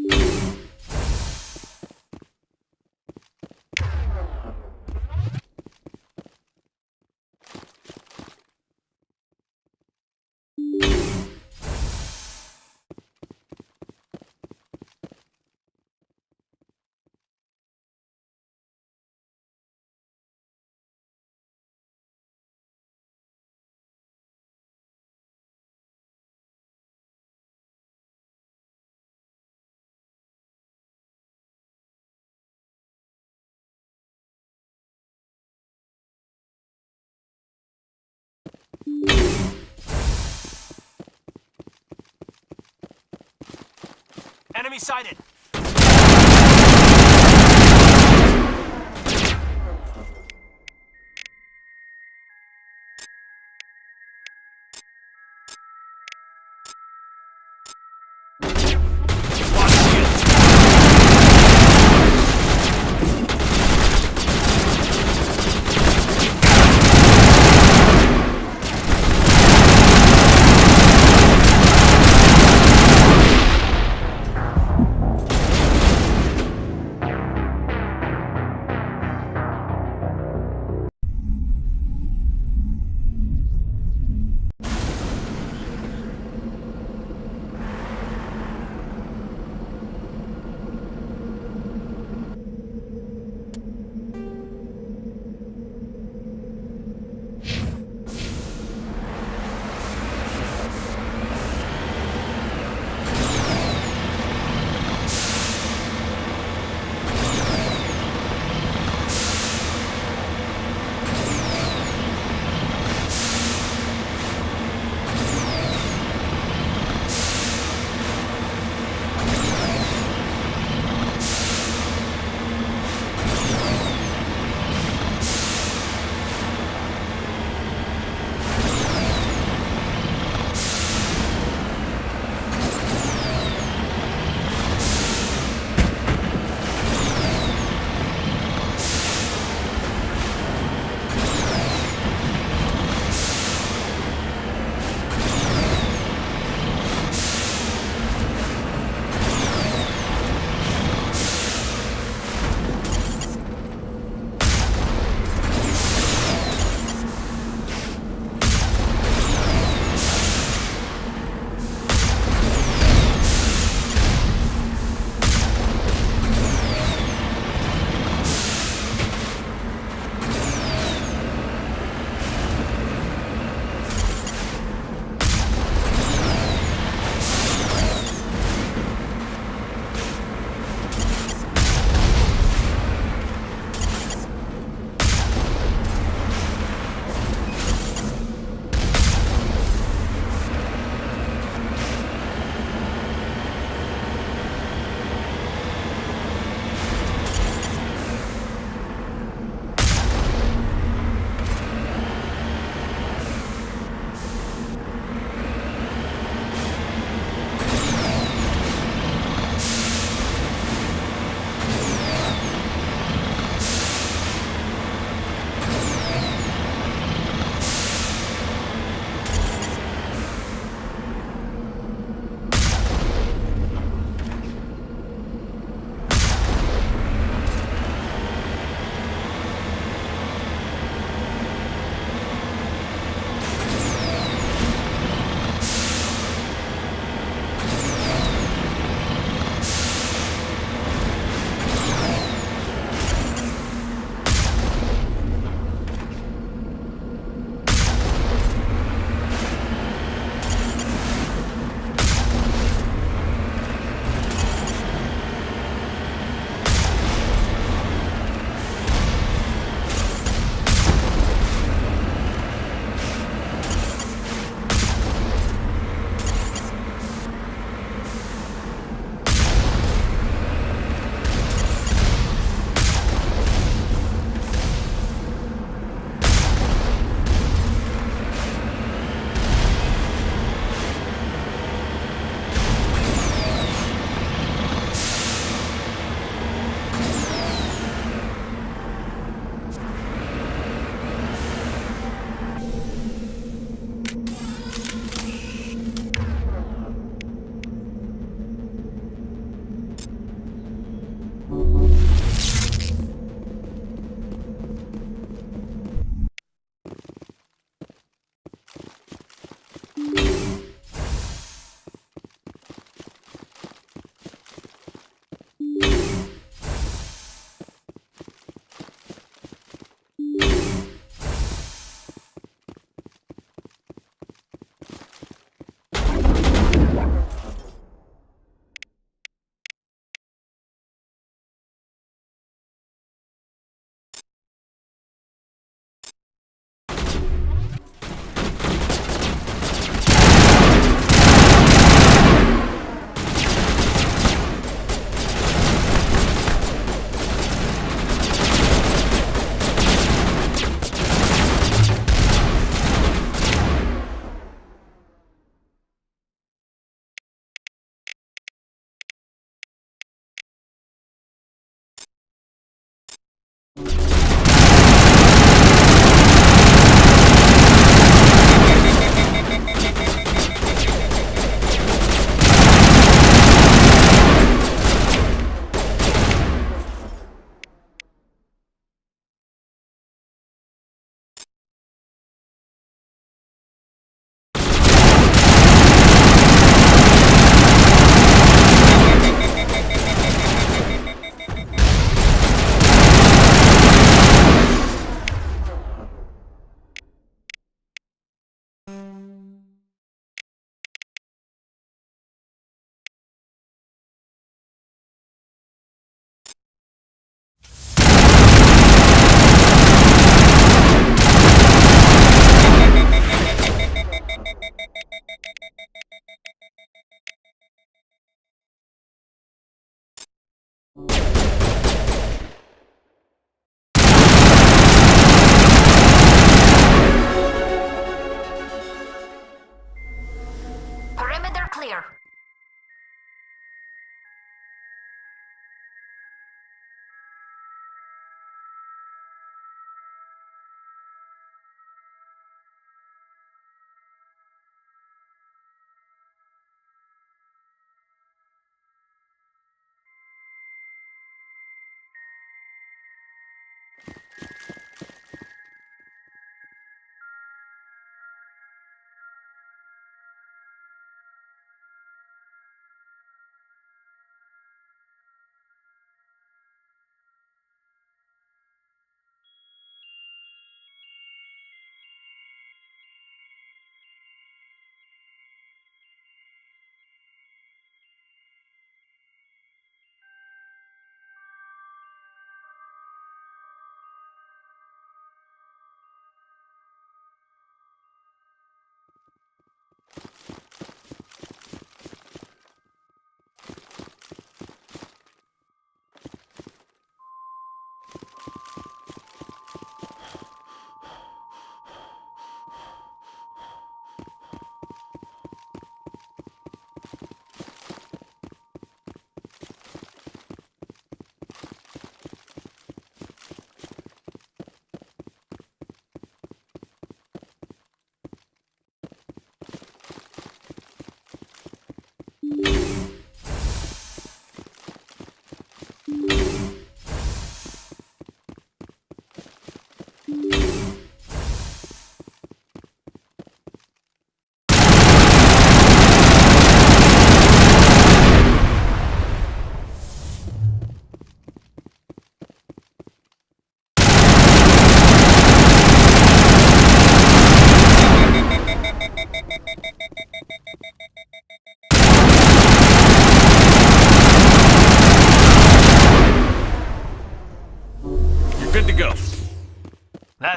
me. Enemy sighted.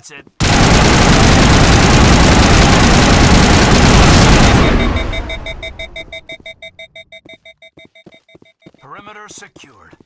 That's. Perimeter secured.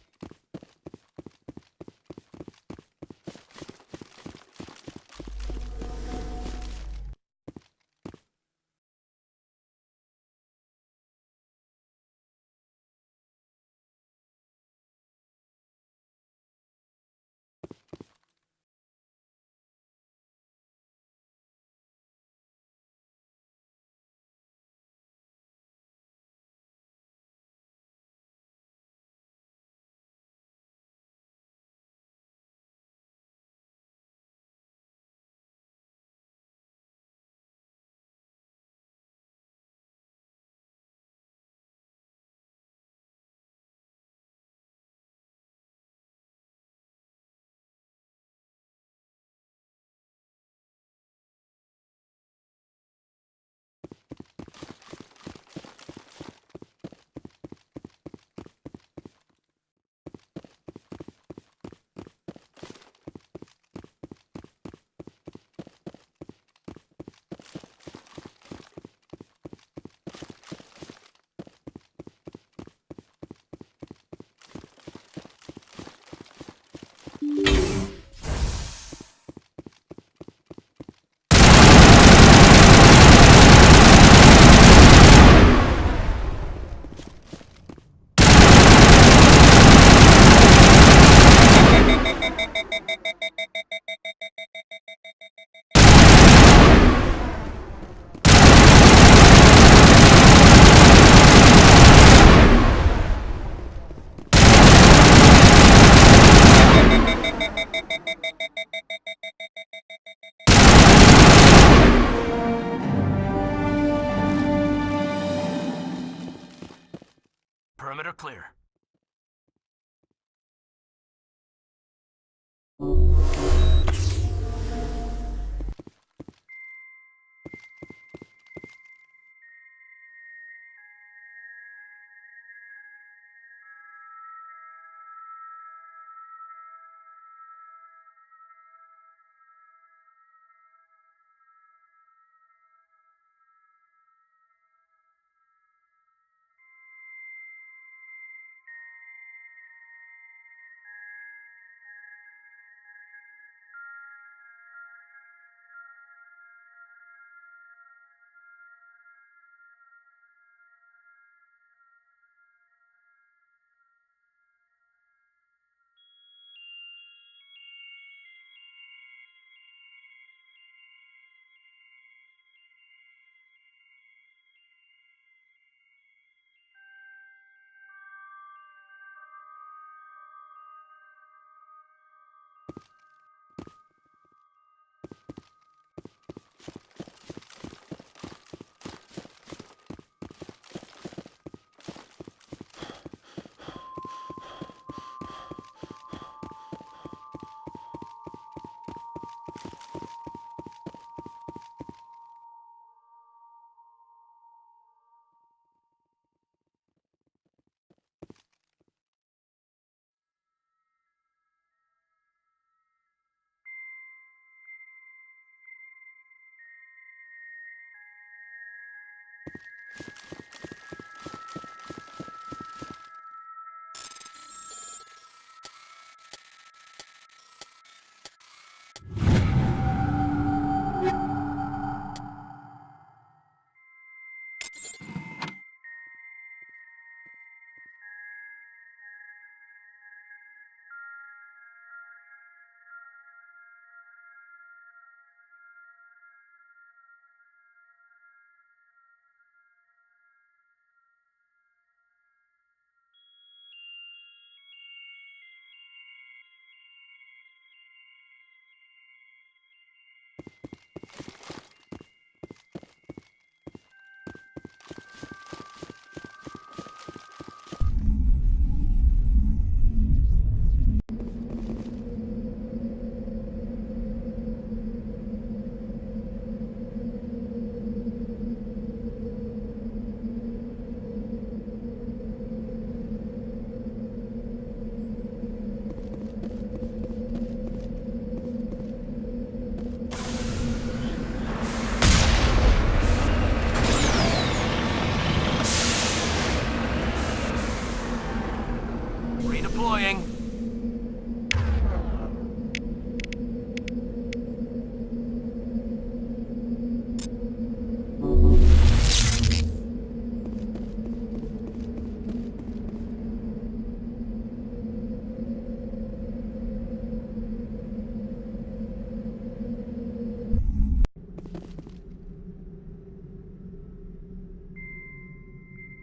Redeploying.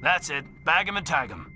That's it. Bag him and tag him.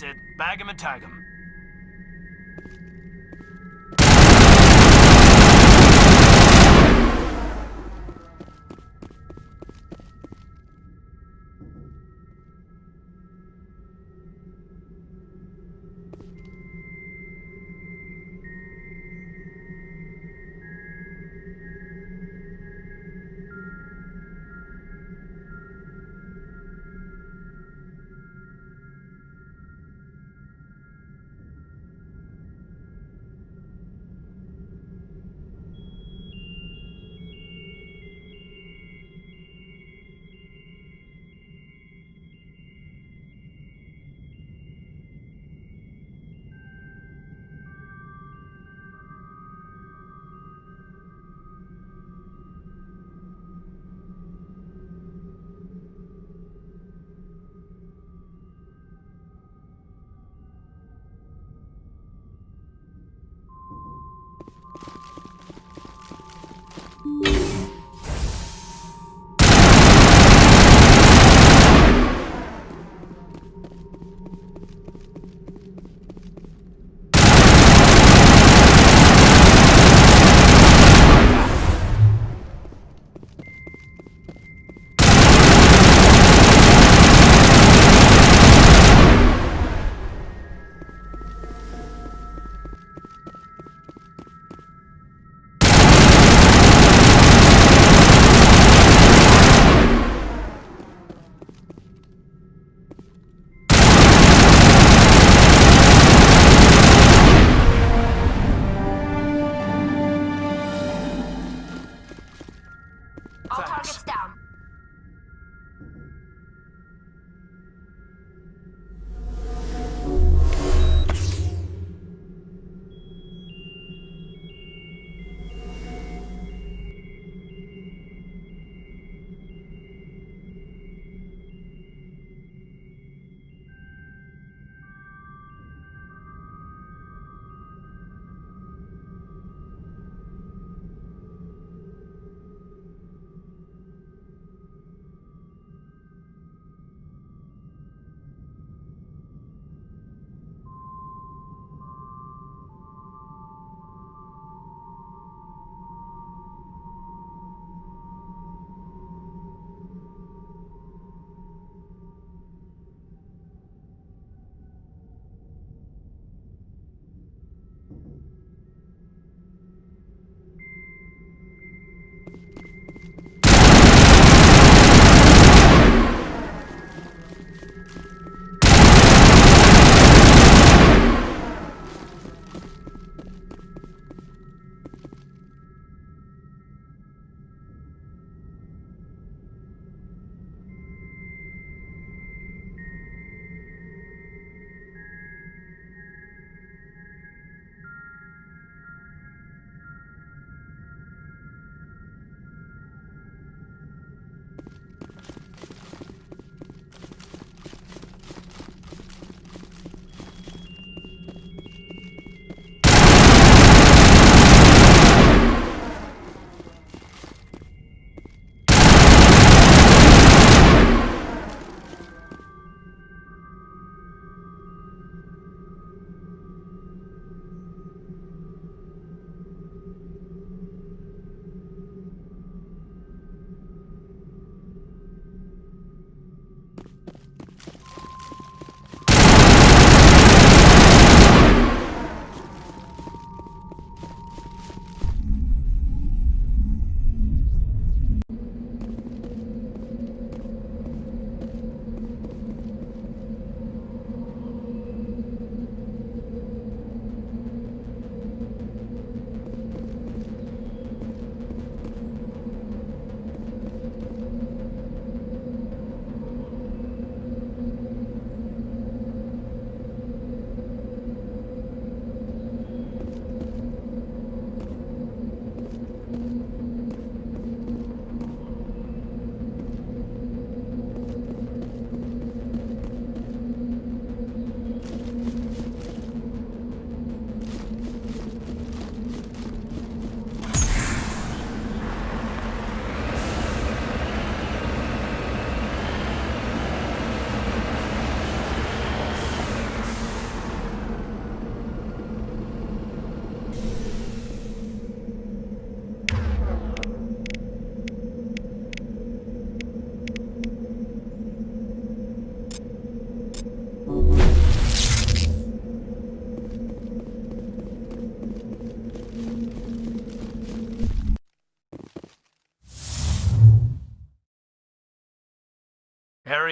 That's it. Bag 'em and tag 'em.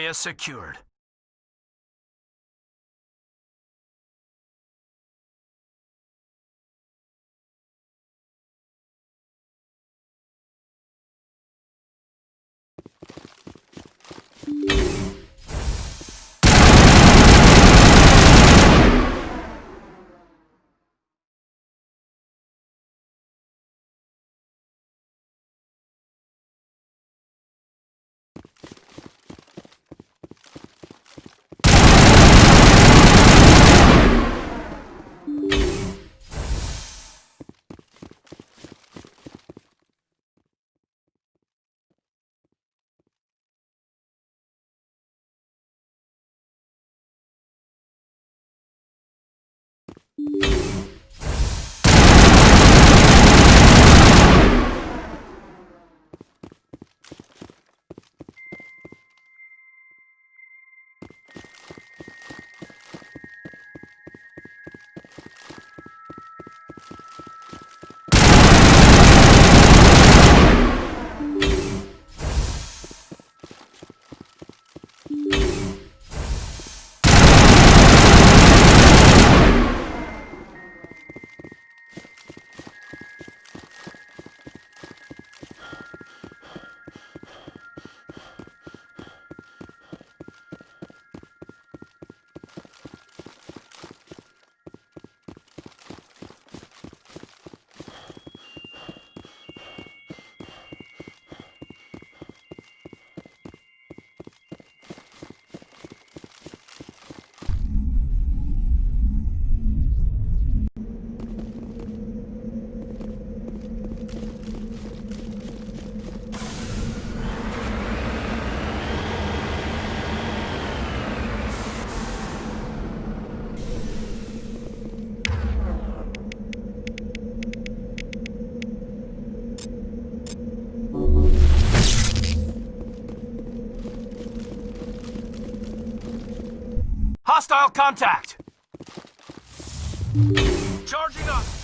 Area secured. Hostile contact! Charging up!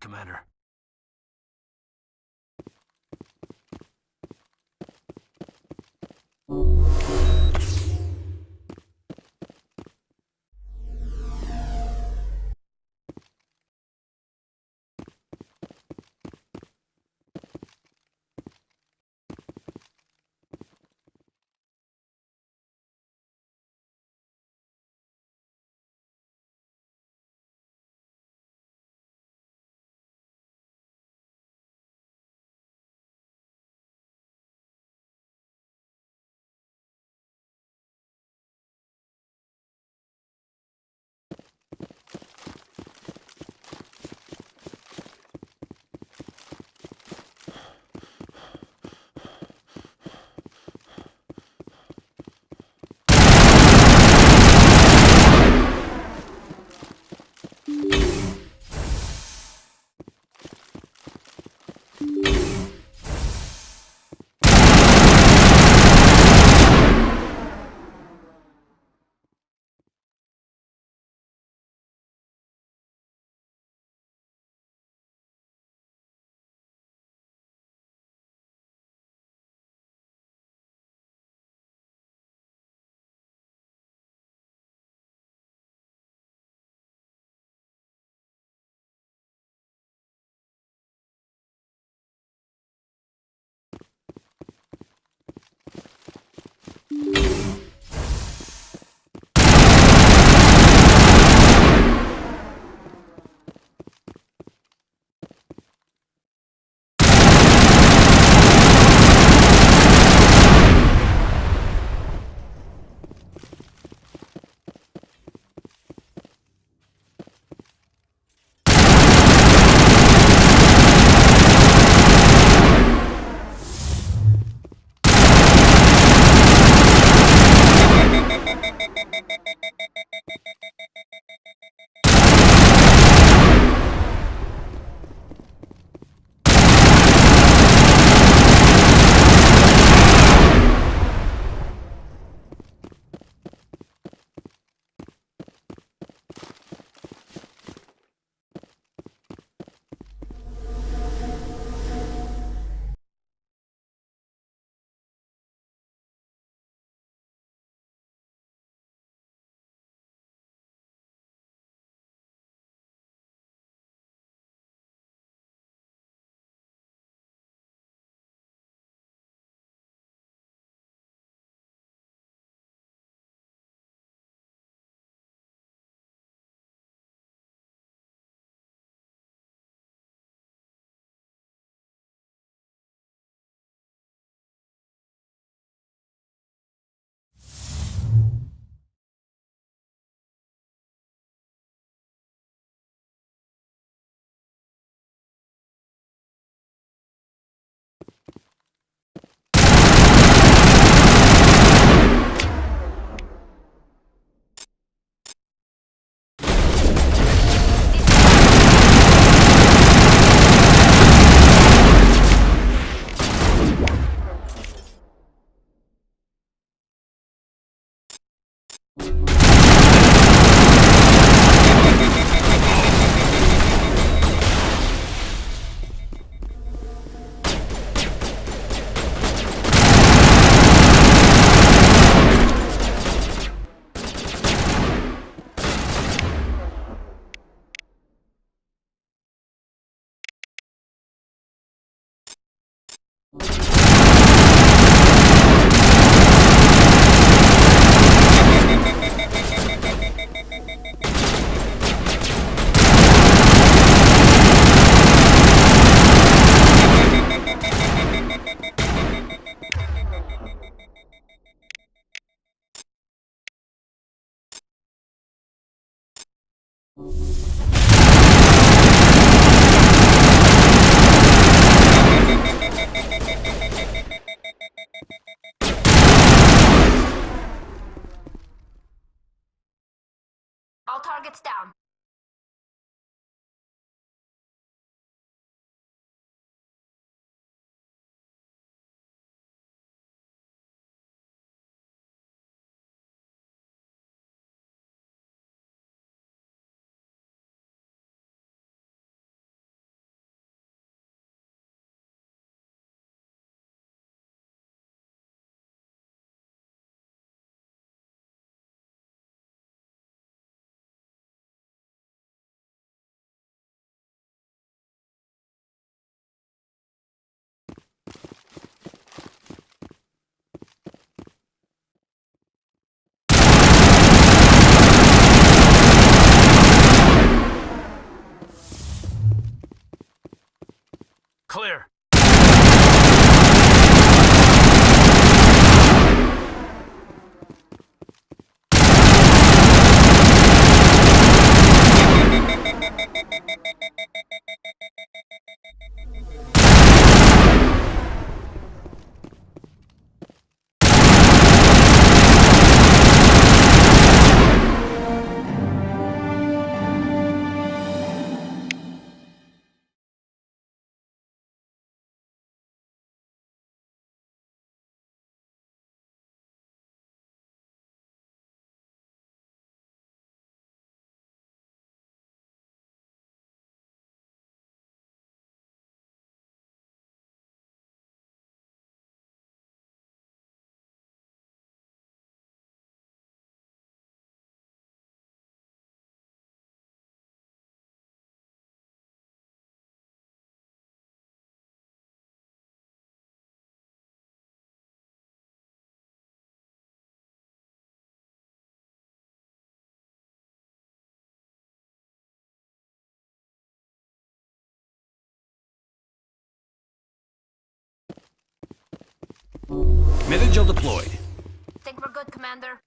Commander. Me. Clear. Medical deployed. Think we're good, Commander?